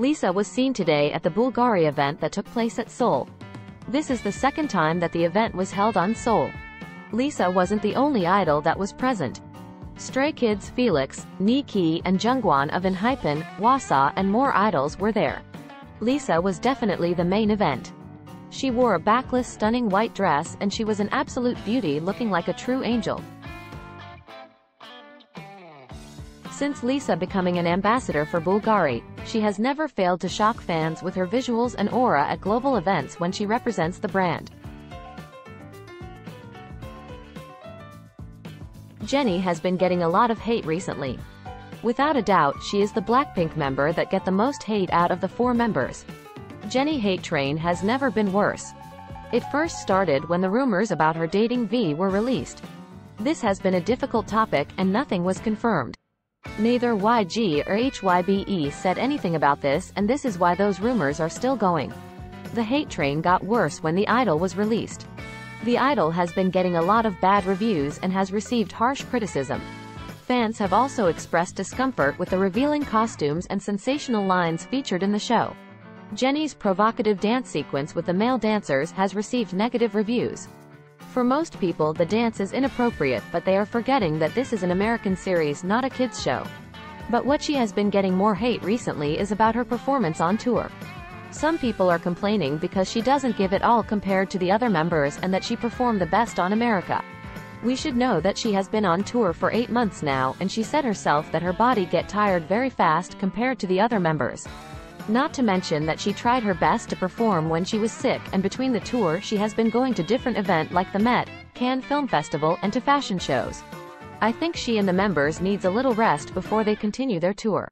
Lisa was seen today at the Bulgari event that took place at Seoul. This is the second time that the event was held on Seoul. Lisa wasn't the only idol that was present. Stray Kids Felix, Ni-ki, and Jungwon of ENHYPEN, Wasa, and more idols were there. Lisa was definitely the main event. She wore a backless stunning white dress and she was an absolute beauty looking like a true angel. Since Lisa becoming an ambassador for Bulgari, she has never failed to shock fans with her visuals and aura at global events when she represents the brand. Jennie has been getting a lot of hate recently. Without a doubt, she is the Blackpink member that get the most hate out of the four members. Jennie hate train has never been worse. It first started when the rumors about her dating V were released. This has been a difficult topic and nothing was confirmed. Neither YG or HYBE said anything about this and this is why those rumors are still going. The hate train got worse when the idol was released. The idol has been getting a lot of bad reviews and has received harsh criticism. Fans have also expressed discomfort with the revealing costumes and sensational lines featured in the show. Jennie's provocative dance sequence with the male dancers has received negative reviews. For most people the dance is inappropriate but they are forgetting that this is an American series not a kids show. But what she has been getting more hate recently is about her performance on tour. Some people are complaining because she doesn't give it all compared to the other members and that she performed the best on America. We should know that she has been on tour for 8 months now and she said herself that her body get tired very fast compared to the other members. Not to mention that she tried her best to perform when she was sick and between the tour she has been going to different event like the Met, Cannes Film Festival and to fashion shows. I think she and the members needs a little rest before they continue their tour.